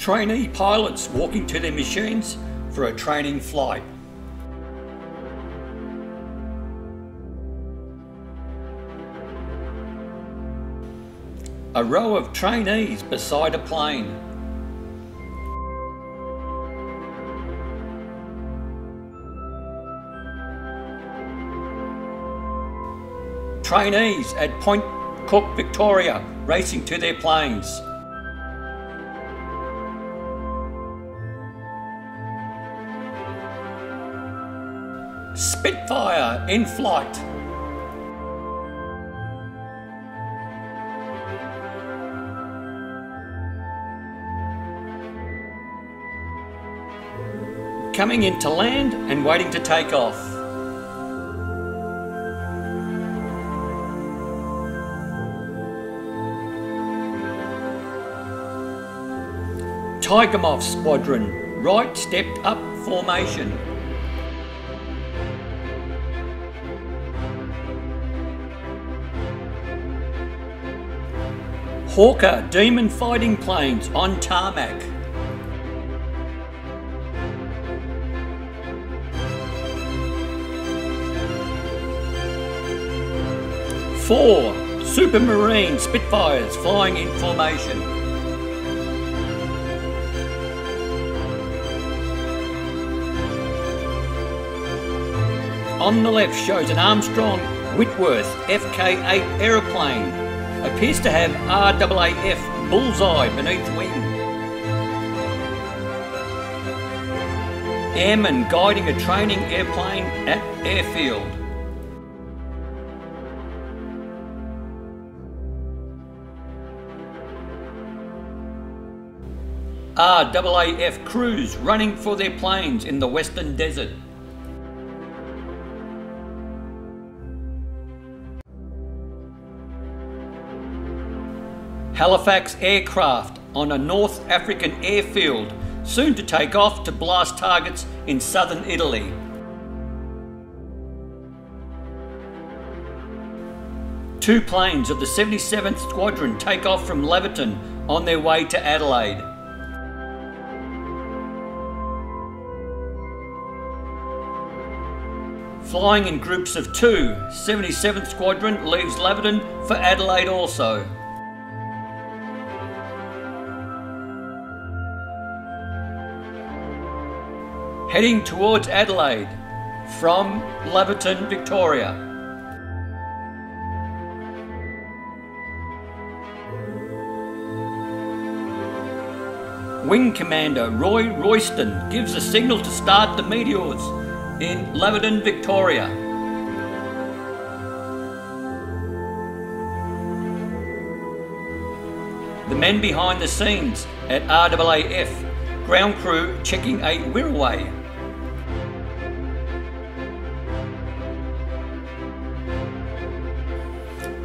Trainee pilots walking to their machines for a training flight. A row of trainees beside a plane. Trainees at Point Cook, Victoria, racing to their planes. Spitfire in flight. Coming into land and waiting to take off. Tiger Moth Squadron, right stepped up formation. Hawker Demon fighting planes on tarmac. Four Supermarine Spitfires flying in formation. On the left shows an Armstrong Whitworth FK-8 aeroplane. Appears to have RAAF bullseye beneath wing. Airman guiding a training airplane at airfield. RAAF crews running for their planes in the western desert. Halifax aircraft on a North African airfield, soon to take off to blast targets in southern Italy. Two planes of the 77th Squadron take off from Laverton on their way to Adelaide. Flying in groups of two, 77th Squadron leaves Laverton for Adelaide also. Heading towards Adelaide from Laverton, Victoria. Wing Commander Roy Royston gives a signal to start the Meteors in Laverton, Victoria. The men behind the scenes at RAAF, ground crew checking a Wirraway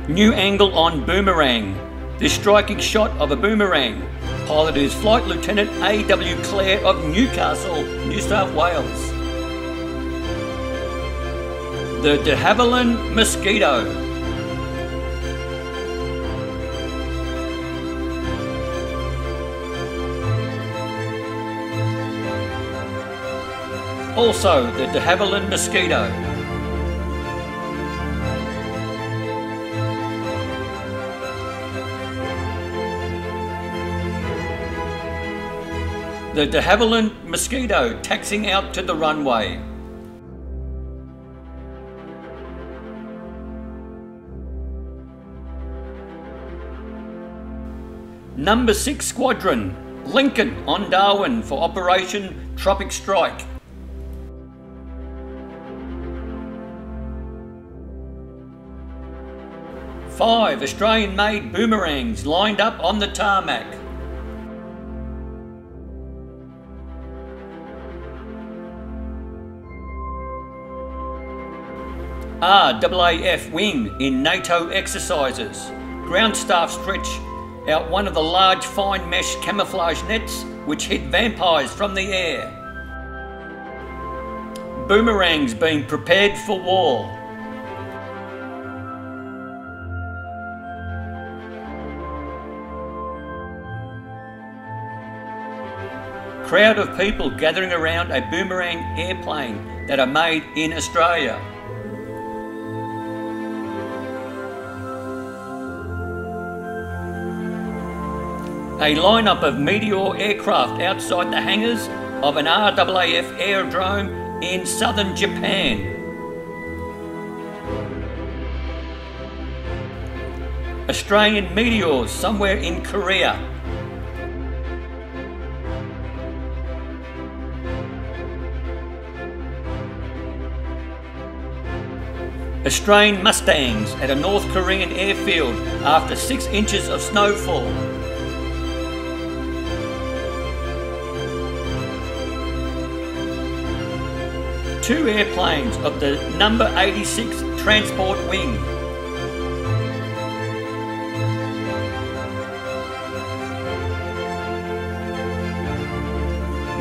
New angle on boomerang. This striking shot of a boomerang. Pilot is Flight Lieutenant A.W. Clare of Newcastle, New South Wales. The de Havilland Mosquito. Also, the de Havilland Mosquito. The de Havilland Mosquito taxing out to the runway. Number 6 Squadron, Lincoln on Darwin for Operation Tropic Strike. Five Australian-made boomerangs lined up on the tarmac. RAAF wing in NATO exercises. Ground staff stretch out one of the large fine mesh camouflage nets which hit vampires from the air. Boomerangs being prepared for war. Crowd of people gathering around a boomerang airplane that are made in Australia. A lineup of Meteor aircraft outside the hangars of an RAAF aerodrome in southern Japan. Australian meteors somewhere in Korea. Australian Mustangs at a North Korean airfield after six inches of snowfall. Two airplanes of the number 86 transport wing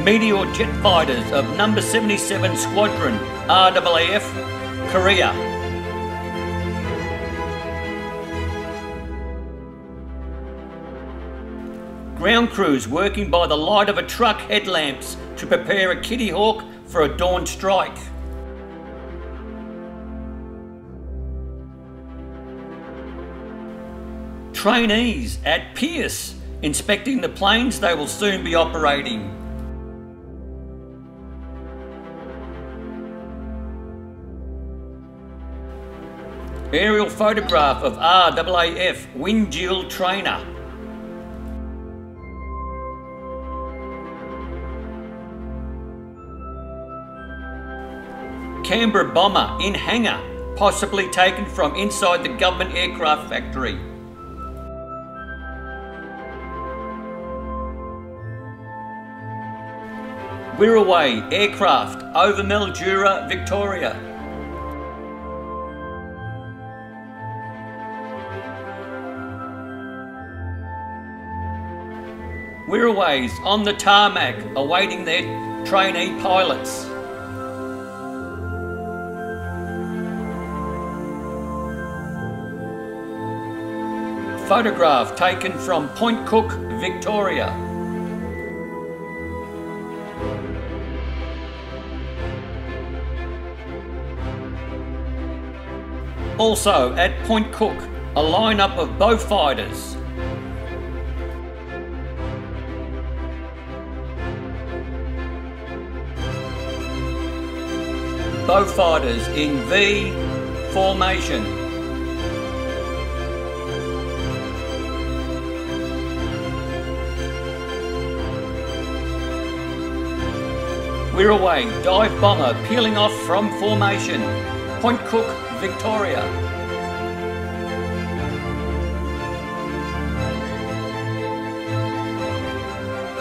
Meteor jet fighters of number 77 Squadron, RAAF, Korea. Ground crews working by the light of a truck headlamps to prepare a Kittyhawk for a dawn strike. Trainees at Pearce inspecting the planes they will soon be operating. Aerial photograph of RAAF Wing Drill Trainer. Canberra bomber in hangar, possibly taken from inside the government aircraft factory. Wirraway aircraft over Mildura, Victoria. Wirraways on the tarmac awaiting their trainee pilots. Photograph taken from Point Cook, Victoria. Also at Point Cook, a lineup of Beaufighters. Beaufighters in V formation. Wirraway dive bomber peeling off from formation. Point Cook, Victoria.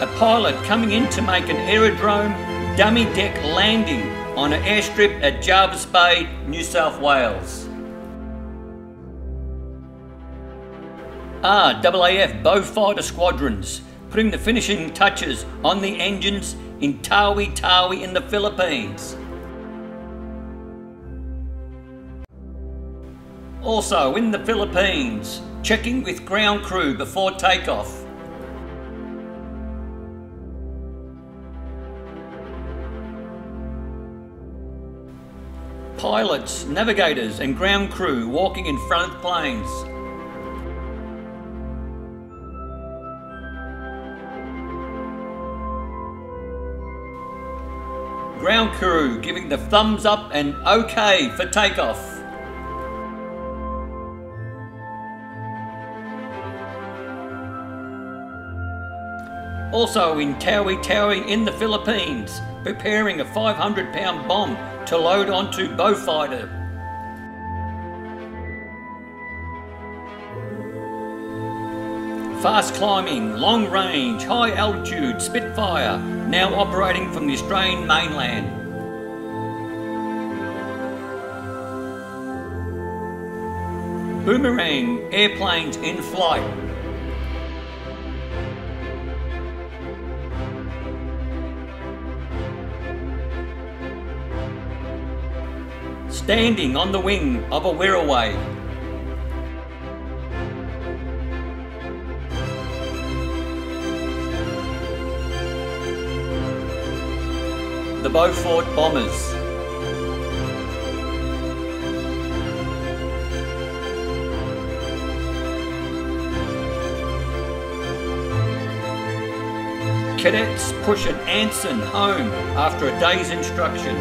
A pilot coming in to make an aerodrome dummy deck landing on an airstrip at Jervis Bay, New South Wales. RAAF Fighter Squadrons putting the finishing touches on the engines in Tawi Tawi in the Philippines. Also in the Philippines, checking with ground crew before takeoff. pilots, navigators and ground crew walking in front of planes. Ground crew giving the thumbs up and OK for takeoff. Also in Tawi Tawi in the Philippines, preparing a 500 pound bomb to load onto Beaufighter. Fast climbing, long range, high altitude Spitfire, now operating from the Australian mainland. Boomerang airplanes in flight. standing on the wing of a Wirraway. Beaufort Bombers. Cadets push an Anson home after a day's instruction.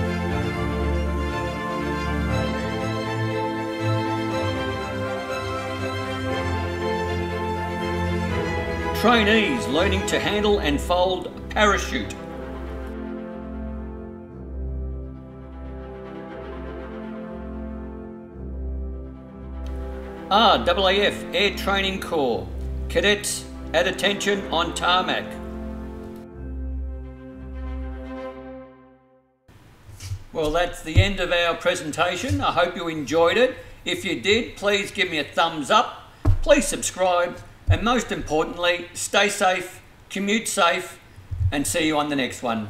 Trainees learning to handle and fold parachute. Ah, RAAF Air Training Corps. Cadets at attention on tarmac. Well, that's the end of our presentation. I hope you enjoyed it. If you did, please give me a thumbs up. Please subscribe. And most importantly, stay safe, commute safe, and see you on the next one.